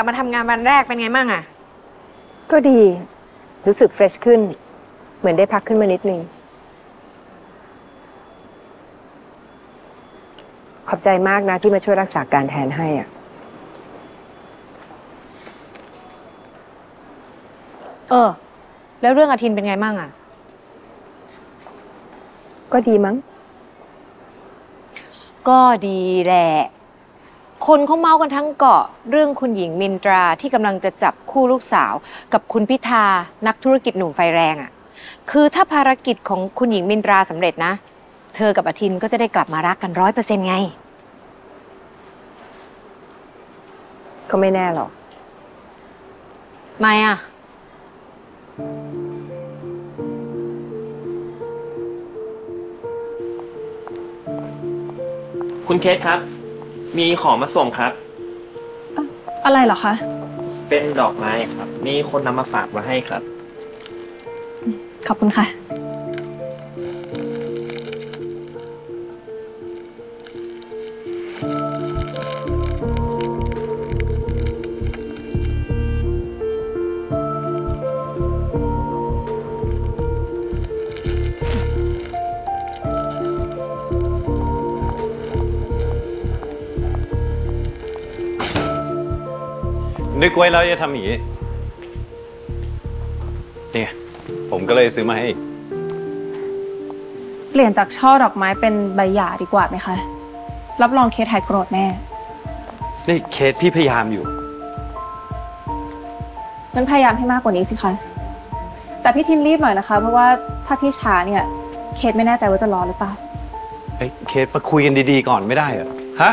ลับมาทำงานวันแรกเป็นไงบ้างอะก็ดี รู้สึกเฟรชขึ้น เหมือนได้พักขึ้นมานิดนึง ขอบใจมากนะที่มาช่วยรักษาการแทนให้อะ เออ แล้วเรื่องอาทินเป็นไงบ้างอะก็ดีมั้ง ก็ดีแหละ คนเขาเมาส์กันทั้งเกาะเรื่องคุณหญิงมินตราที่กำลังจะจับคู่ลูกสาว กับคุณพิธานักธุรกิจหนุ่มไฟแรงอะคือถ้าภารกิจของคุณหญิงมินตราสำเร็จนะ เธอกับอาทินก็จะได้กลับมารักกันร้อยเปอร์เซ็นต์ไง ก็ไม่แน่หรอก ไม่อะคุณเคสครับ มีของมาส่งครับ อะไรเหรอคะ เป็นดอกไม้ครับ มีคนนำมาฝากมาให้ครับ ขอบคุณค่ะ นึกไว้แล้วจะทำอย่างนี้นี่ไงผมก็เลยซื้อมาให้อีกเปลี่ยนจากช่อดอกไม้เป็นใบหย่าดีกว่าไหมคะ รับรองเคสหายโกรธแน่นี่เคสพี่พยายามอยู่ งั้นพยายามให้มากกว่านี้สิคะ แต่พี่ทินรีบหน่อยนะคะ เพราะว่าถ้าพี่ช้าเนี่ยเคสไม่แน่ใจว่าจะรอหรือเปล่าเฮ้ยเคสมาคุยกันดีๆก่อนไม่ได้เหรอ ฮะ